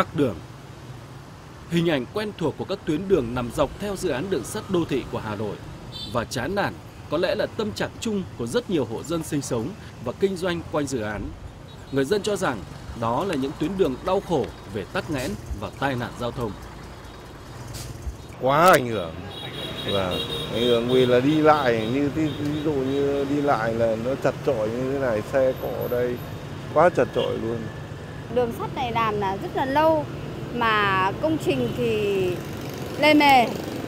tắc đường. Hình ảnh quen thuộc của các tuyến đường nằm dọc theo dự án đường sắt đô thị của Hà Nội và chán nản có lẽ là tâm trạng chung của rất nhiều hộ dân sinh sống và kinh doanh quanh dự án. Người dân cho rằng đó là những tuyến đường đau khổ về tắc nghẽn và tai nạn giao thông. Quá ảnh hưởng và ảnh hưởng vì là đi lại, như ví dụ như đi lại là nó chặt chội như thế này, xe cộ ở đây, quá chặt chội luôn đường sắt này làm là rất là lâu mà công trình thì lề mề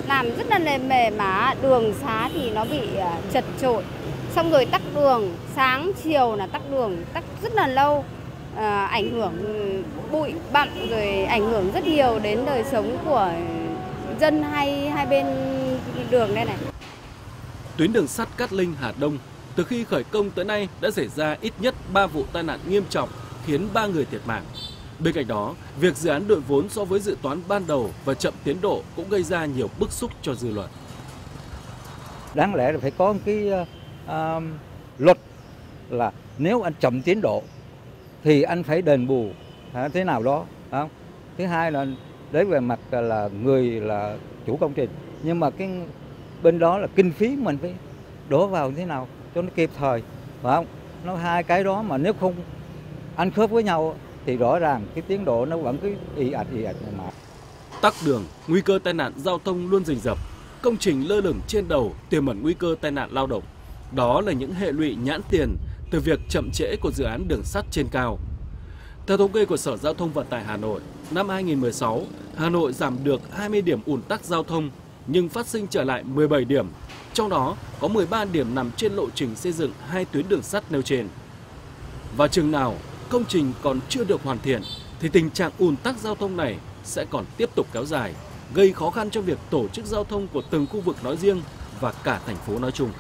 làm rất là lề mề mà đường xá thì nó bị à, chật trội xong rồi tắc đường sáng chiều là tắc đường tắc rất là lâu à, ảnh hưởng bụi bặm rồi ảnh hưởng rất nhiều đến đời sống của dân hai hai bên đường đây này. Tuyến đường sắt Cát Linh Hà Đông từ khi khởi công tới nay đã xảy ra ít nhất 3 vụ tai nạn nghiêm trọng khiến 3 người thiệt mạng. Bên cạnh đó, việc dự án đội vốn so với dự toán ban đầu và chậm tiến độ cũng gây ra nhiều bức xúc cho dư luận. Đáng lẽ là phải có một cái uh, luật là nếu anh chậm tiến độ thì anh phải đền bù uh, thế nào đó. Không? Thứ hai là đấy về mặt là người là chủ công trình nhưng mà cái bên đó là kinh phí mình phải đổ vào thế nào cho nó kịp thời phải không nó hai cái đó mà nếu không ăn khớp với nhau thì rõ ràng cái tiến độ nó vẫn cứ ì ạch ì ạch mà. Tắc đường nguy cơ tai nạn giao thông luôn rình rập. Công trình lơ lửng trên đầu tiềm ẩn nguy cơ tai nạn lao động. Đó là những hệ lụy nhãn tiền từ việc chậm trễ của dự án đường sắt trên cao. Theo thống kê của Sở Giao thông Vận tải Hà Nội, năm 2016, Hà Nội giảm được 20 điểm ùn tắc giao thông nhưng phát sinh trở lại 17 điểm, trong đó có 13 điểm nằm trên lộ trình xây dựng hai tuyến đường sắt nêu trên. Và chừng nào công trình còn chưa được hoàn thiện thì tình trạng ùn tắc giao thông này sẽ còn tiếp tục kéo dài, gây khó khăn cho việc tổ chức giao thông của từng khu vực nói riêng và cả thành phố nói chung.